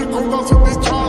Chico doesn't be child. Don't